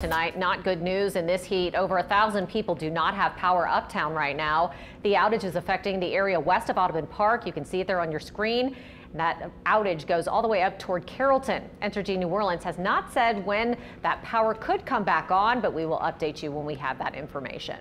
Tonight, not good news in this heat. Over a thousand people do not have power uptown right now. The outage is affecting the area west of Audubon Park. You can see it there on your screen. That outage goes all the way up toward Carrollton. Entergy New Orleans has not said when that power could come back on, but we will update you when we have that information.